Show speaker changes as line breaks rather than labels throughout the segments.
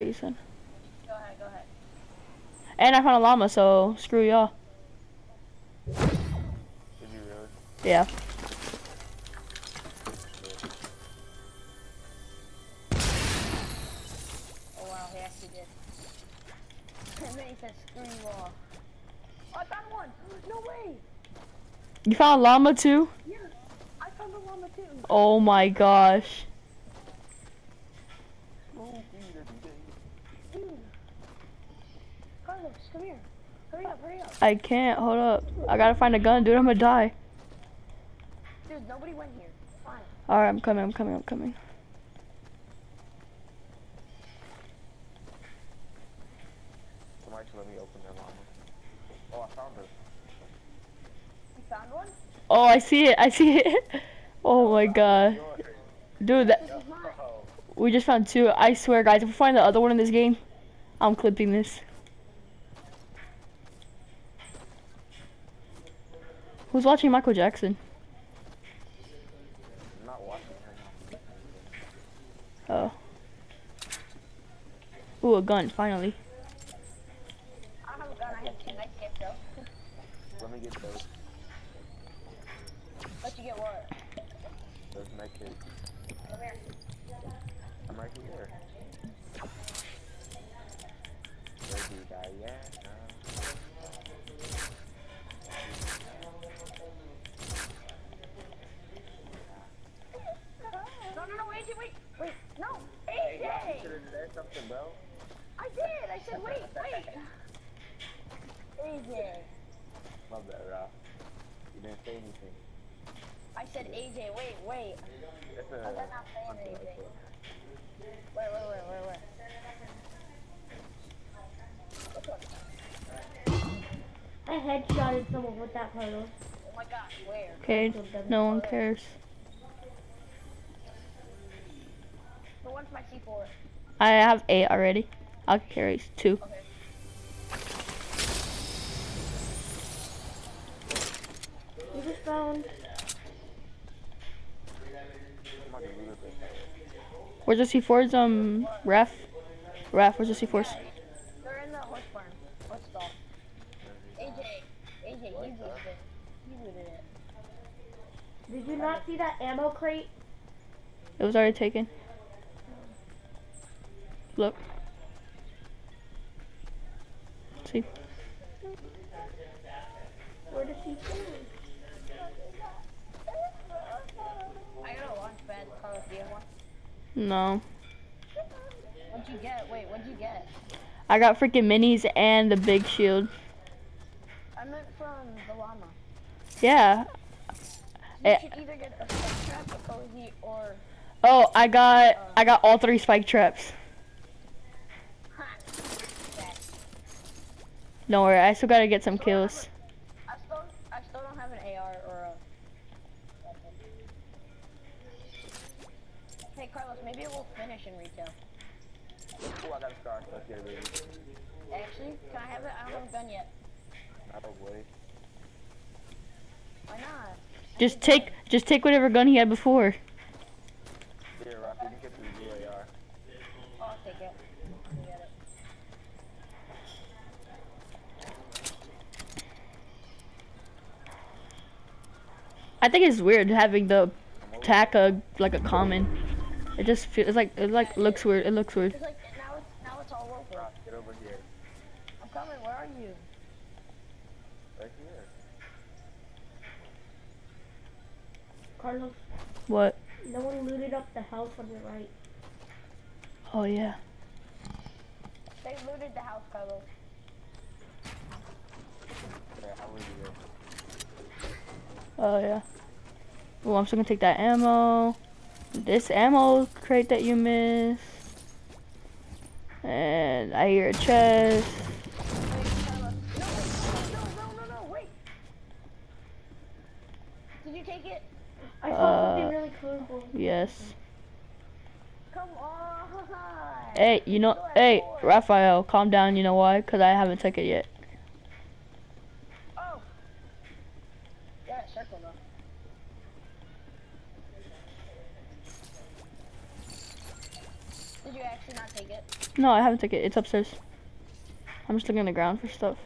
reason.
Go ahead, go ahead.
And I found a llama, so screw y'all.
Did you really?
Yeah.
Oh wow, he actually did. and then he said screw wall. Oh, I found one! No way!
You found a llama too?
Yeah, I found a llama too.
Oh my gosh.
Dude. Carlos, come here. Hurry up, hurry up.
I can't. Hold up. I gotta find a gun, dude. I'm gonna die.
Dude, nobody went here. Fine.
Alright, I'm coming. I'm coming. I'm coming.
Somebody should let me open their llama. Oh, I found her.
You found one?
Oh, I see it. I see it. Oh my god. Dude, that,
This is mine.
We just found two. I swear, guys, if we find the other one in this game, I'm clipping this. Who's watching Michael Jackson?
I'm not watching her now.
Oh. Ooh, a gun, finally.
I have a gun, I have two nice gifts though.
Let me get those.
Let you get what?
Those med kits.
Come here.
I'm right here.
Wait, no,
Hey, you
AJ!
should have said something, bro.
I did, I said wait, wait. AJ.
Love that, Ralph. You didn't say anything.
I said AJ, wait, wait.
That's
I
a.
Oh, was not saying anything. Wait, wait, wait, wait, wait.
I headshotted someone with that photo.
Oh my gosh, where?
Okay, no one cares.
The one's my C4.
I have eight already. I'll carry two.
Okay.
We just found.
Somebody lose it.
Where's the C4s? Um, ref? Ref, where's the C4s?
They're in the horse barn. Horse stall. AJ, AJ, you looted it. You looted it.
Did you not see that ammo crate?
It was already taken. Look. See?
Where does he go?
I got a launch pad. Carlos, do one?
No.
What'd you get? Wait, what'd you get?
I got freaking minis and the big shield.
I meant from the llama.
Yeah.
You
Eh.
should either get a spike trap, a cozy, or...
Oh, I got I got all three spike traps.
Ha! Okay.
Don't worry, I still gotta get some kills.
I still, I still don't have an AR or a... Hey, Carlos, maybe it will finish in retail.
Oh, I got a scar. Let's get it, baby.
Actually, can I have it? I don't have a gun yet.
Not.
Why not?
Just take just take whatever gun he had before.
Here, Ralph, you can get the UAR.
Oh, I'll take it. I'll get it.
I think it's weird having the TACA like a common. It just feels like it like looks weird. It looks weird.
It's like, now it's, now it's all over.
Ralph, get over here.
I'm coming, where are you?
Right here.
Carlos,
What?
no one looted up the house on your right.
Oh yeah.
They looted the house, Carlos.
Okay, how would you
Oh yeah. Oh, I'm still gonna take that ammo. This ammo crate that you missed. And I hear a chest.
Wait, Carlos. No, wait, no, no, no, no, wait. Did you take it?
I saw
Uh,
something really cool.
Yes.
Come on.
Hey, you know, hey, Raphael, calm down. You know why? Cause I haven't took it yet.
Oh. Yeah, circle though. Did you actually not take it?
No, I haven't took it. It's upstairs. I'm just looking on the ground for stuff.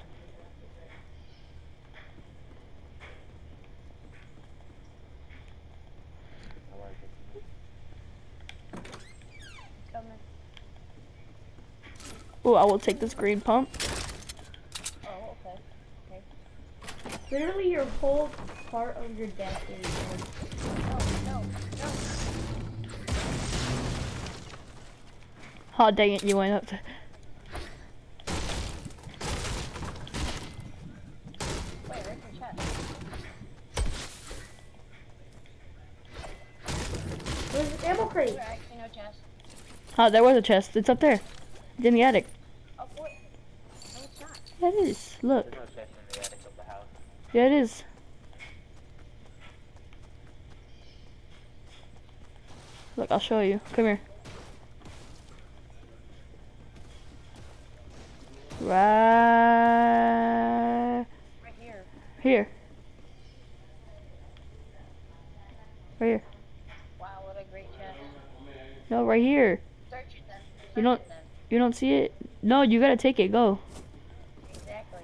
I like it.
Coming.
Oh, I will take this green pump.
Oh, okay.
Literally, your whole part of your deck is.
Oh, dang it, you went up. to-
where's your chest?
There's an ammo crate.
There actually no chest.
Oh, there was a chest. It's up there. It's in the attic.
Oh, boy. No, it's not.
Yeah, it is. Look.
There's no chest in the attic of the house.
Yeah, it is. Look, I'll show you. Come here. Right
Right here.
here. Right here.
Wow, what a great chest.
No, right here.
Search it then. Search
You don't-
it.
You don't see it? No, you gotta take it. Go.
Exactly.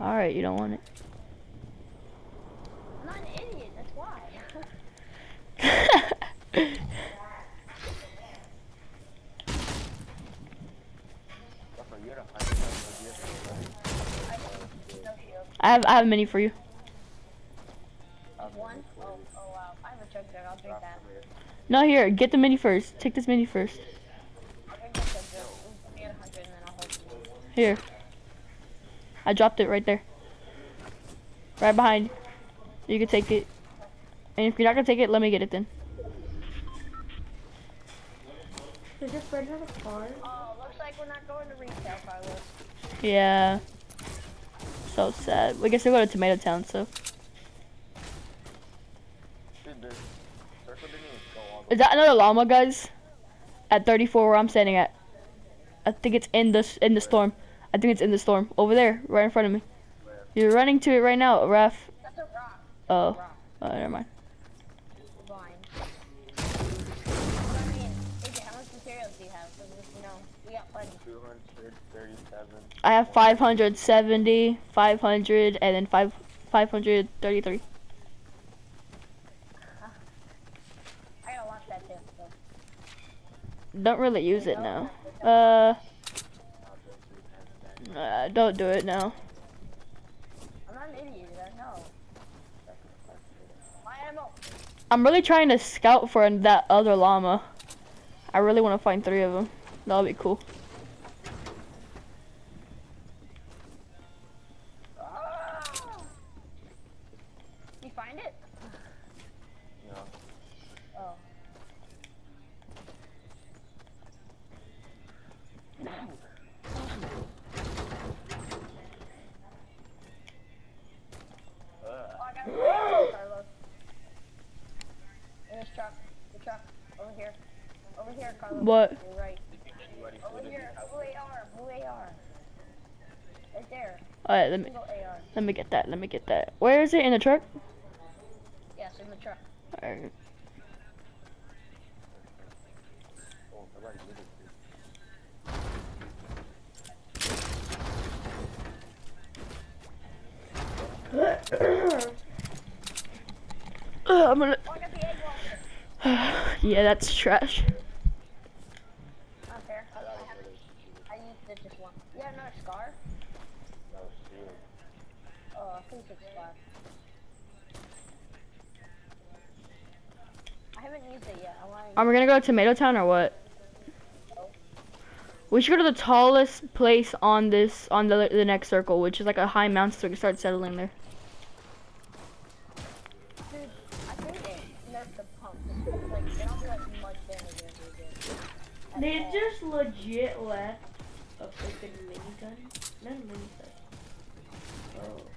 Alright, you don't want it.
I'm not an idiot, that's why.
I have I have a mini for you.
One? Oh, oh wow. I have a chug jug, I'll drink that.
No, here, get the mini first. Take this mini first.
I'll drink the chug jug. Ooh, Get a hundred and then I'll hold you.
Here. I dropped it right there. Right behind. You can take it. And if you're not gonna take it, let me get it then.
Does your friend have a car?
Oh, looks like we're not going to retail, Carlos.
Yeah. So sad. I guess we go to Tomato Town, so.
Dude, the circle didn't even go all the
Is that another llama, guys? At 34, where I'm standing at. I think it's in the in the storm. I think it's in the storm over there, right in front of me. You're running to it right now, Raf.
That's a rock.
Oh, oh, never mind.
I have
570, 500, and then five 533.
I that too.
Don't really use it now. Uh, uh, don't do it now.
I'm not an idiot, I know. My ammo.
I'm really trying to scout for that other llama. I really want to find three of them. That'll be cool.
Ah! You find it?
No.
Oh.
Ugh.
Oh, I got it. Carlos. In this truck. The truck. Over here. Over here, Carlos.
What?
You're right.
Anybody
Over
food in
here.
your house?
Blue AR. Blue AR. Right there.
Alright, let me let me get that. Let me get that. Where is it in the truck?
Yes, in the truck.
Alright.
Somebody did it.
Ugh, I'm gonna.
I got the egg
yeah, that's trash.
Not fair. I, I, have, I used it just once. You have another scar?
No, shield.
Oh, I think it's scar. I haven't used it yet. I want
Are we gonna go to Tomato Town or what? We should go to the tallest place on this on the the next circle, which is like a high mountain, so we can start settling there.
Dude, I think they nerfed the pump. Like, they don't do like much damage as. They
just legit left a freaking minigun. Not a minigun. Oh.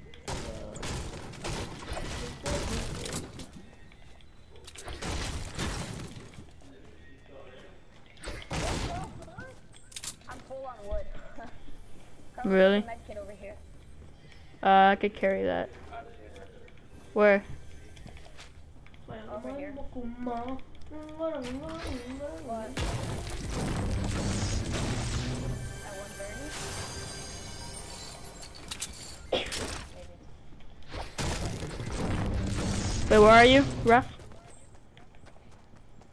Really? Uh, I could carry that. Where?
Over here.
Wait, where are you, Ruff?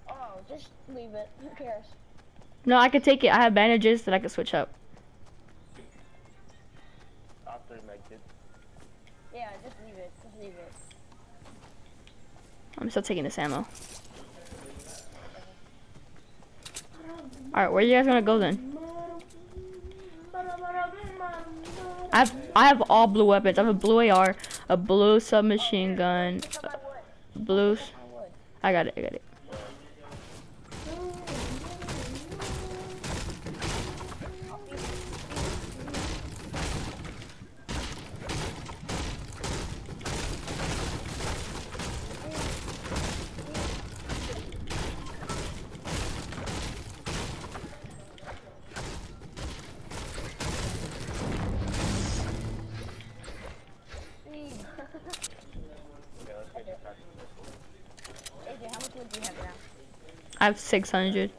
Oh, just leave it. Who cares?
No, I could take it. I have bandages that I could switch up. I'm still taking this ammo. Alright, where you guys gonna go then? I have I have all blue weapons. I have a blue AR, a blue submachine gun, blue. I got it. I got it. I have 600.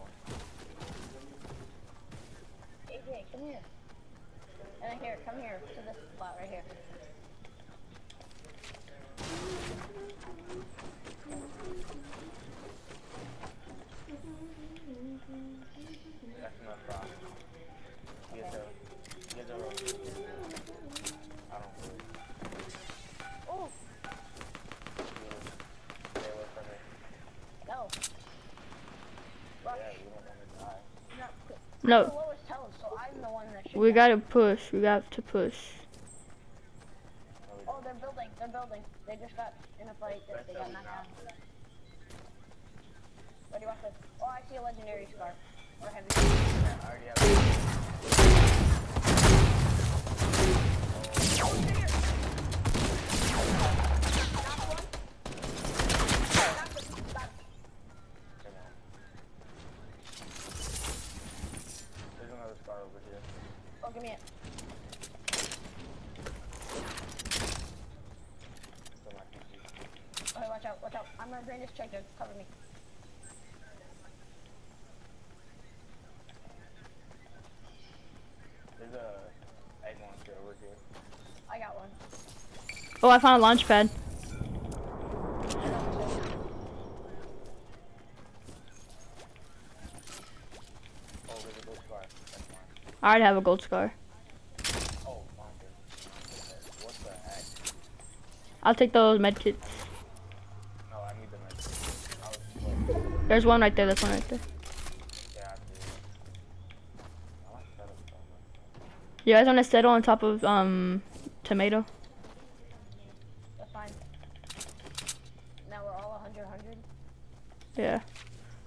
Should
we gotta push. We got to push.
Oh, they're building. They're building. They just got in a fight that they got knocked down. What do you want this? Oh, I see a legendary scar. Or heavy.
Yeah, I already have it. Come on. There's another scar over here.
Oh, give me it.
Still my PC.
Okay, watch out, watch out. I'm gonna this check to cover me.
There's a egg launcher over here.
I got one.
Oh, I found a launch pad.
Oh, there's a gold scar.
I already have a gold scar.
Oh, found it. What the heck?
I'll take those med kits.
No, I need the med. I was like,
There's one right there. There's one right there.
yeah, I do. I like setup so much.
You guys want to settle on top of um tomato?
That's fine. Now we're all 100, 100.
Yeah.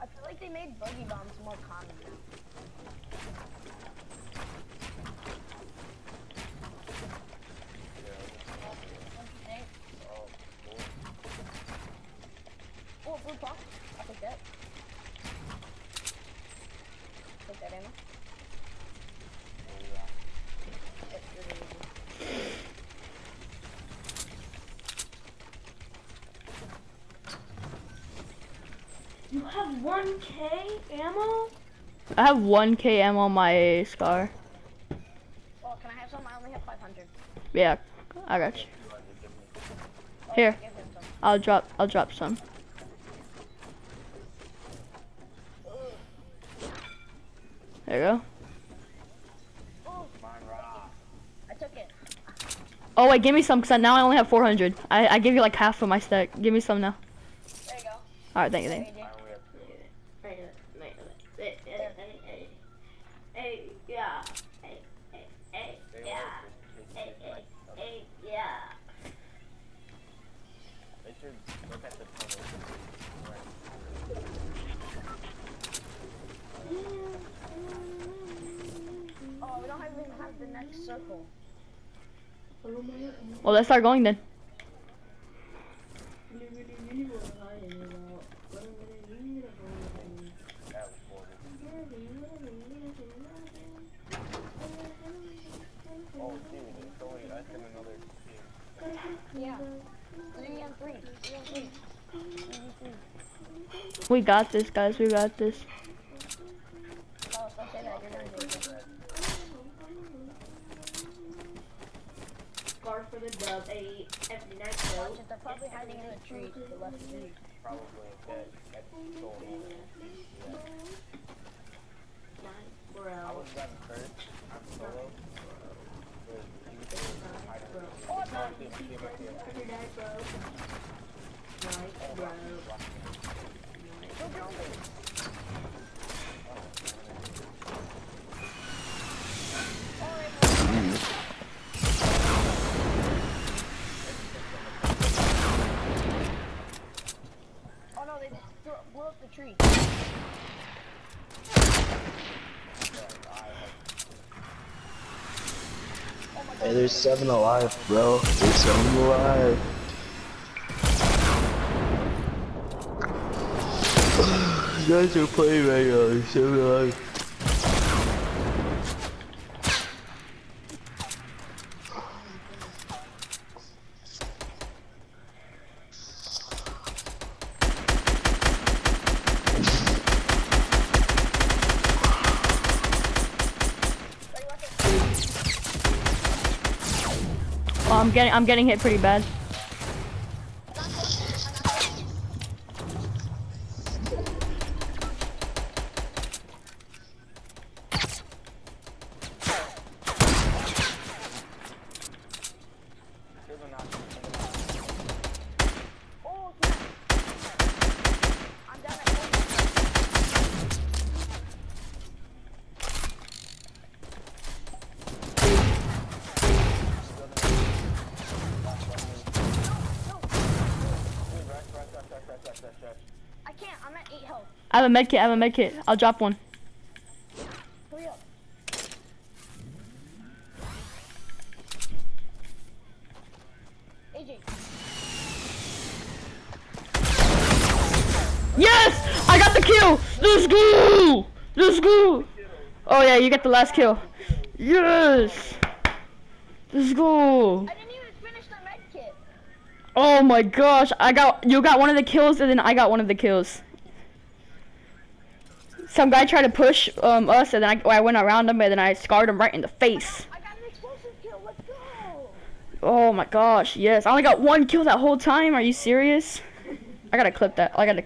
I feel like they made boogie bombs more common now. Don't you think?
Oh, cool.
Oh, blue pump. I'll take that. Take that ammo.
Oh, yeah.
That's really easy.
You have 1k ammo?
I have 1k ammo on my scar.
Oh, can I have some? I only have 500.
Yeah, I got you.
You like to give me
Here.
Give him some.
I'll drop. I'll drop some. There you go.
Oh. I took it.
Oh wait, give me some, cause now I only have 400. I I give you like half of my stack. Give me some now.
There you go.
All right, thank you, thank you.
AJ.
I only have two.
Hey, yeah. Hey, hey, hey,
Stay
yeah.
away. They,
Hey,
they,
hey,
like,
hey, yeah.
they
Oh, we don't even have the next circle.
Well, let's start going then. We got this, guys. We got this.
Don't say that. You're gonna do it.
Scar for the good dub. A every night
Watch
though.
it, they're probably hiding in the tree to the left of you.
Probably that that sold Yeah.
Nice,
I
bro.
was running first. I'm solo. But you can hide in the tree.
No.
you can see right there.
Every night, bro.
Hey, there's seven alive, bro. There's seven alive. You guys are playing right now. There's seven alive.
Oh, I'm getting I'm getting hit pretty bad.
Silver knocked him.
Oh, snap. I'm down at one.
Rush, rush, rush, rush, rush, rush, rush, rush.
I can't, I'm at 8 health.
I have a med kit. I have a med kit. I'll drop one.
Hurry up. AJ,
Yes! I got the kill! Let's go! Let's go! Oh yeah, you get the last kill. Yes! Let's go!
I didn't even finish the med kit.
Oh my gosh, I got you got one of the kills and then I got one of the kills. Some guy tried to push um us and then I, I went around him and then I scarred him right in the face.
I got an explosive kill, let's go.
Oh my gosh, yes. I only got one kill that whole time. Are you serious? I gotta clip that. I gotta